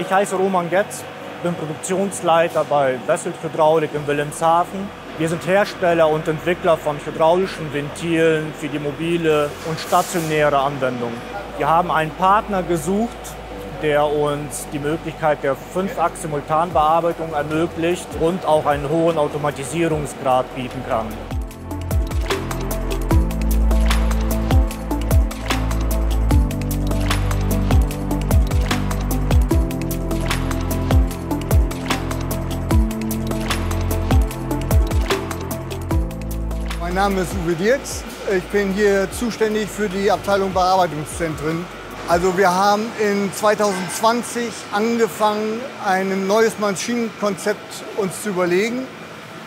Ich heiße Roman Getz, bin Produktionsleiter bei Wesselt Hydraulik in Wilhelmshaven. Wir sind Hersteller und Entwickler von hydraulischen Ventilen für die mobile und stationäre Anwendung. Wir haben einen Partner gesucht, der uns die Möglichkeit der Fünf-Achs-Simultanbearbeitung ermöglicht und auch einen hohen Automatisierungsgrad bieten kann. Mein Name ist Uwe Dirks. Ich bin hier zuständig für die Abteilung Bearbeitungszentren. Also wir haben in 2020 angefangen, ein neues Maschinenkonzept uns zu überlegen.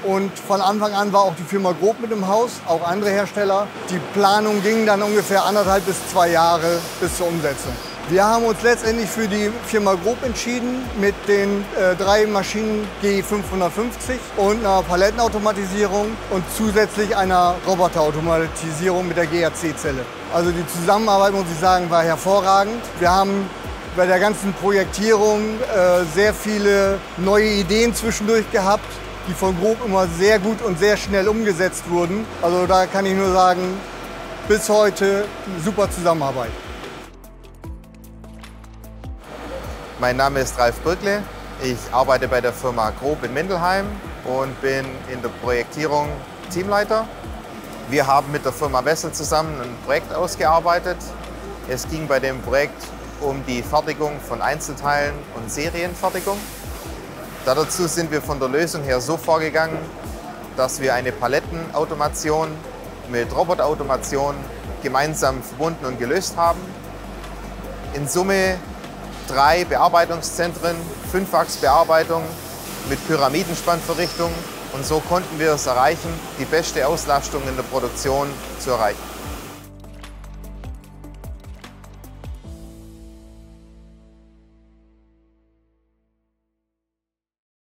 Und von Anfang an war auch die Firma Grob mit im Haus, auch andere Hersteller. Die Planung ging dann ungefähr anderthalb bis zwei Jahre bis zur Umsetzung. Wir haben uns letztendlich für die Firma Grob entschieden mit den äh, drei Maschinen G550 und einer Palettenautomatisierung und zusätzlich einer Roboterautomatisierung mit der GAC-Zelle. Also die Zusammenarbeit, muss ich sagen, war hervorragend. Wir haben bei der ganzen Projektierung äh, sehr viele neue Ideen zwischendurch gehabt, die von Grob immer sehr gut und sehr schnell umgesetzt wurden. Also da kann ich nur sagen, bis heute super Zusammenarbeit. Mein Name ist Ralf Birkle. Ich arbeite bei der Firma Grob in Mindelheim und bin in der Projektierung Teamleiter. Wir haben mit der Firma Wessel zusammen ein Projekt ausgearbeitet. Es ging bei dem Projekt um die Fertigung von Einzelteilen und Serienfertigung. Dazu sind wir von der Lösung her so vorgegangen, dass wir eine Palettenautomation mit Roboterautomation gemeinsam verbunden und gelöst haben. In Summe drei Bearbeitungszentren, Fünffachsbearbeitung mit Pyramidenspannverrichtung und so konnten wir es erreichen, die beste Auslastung in der Produktion zu erreichen.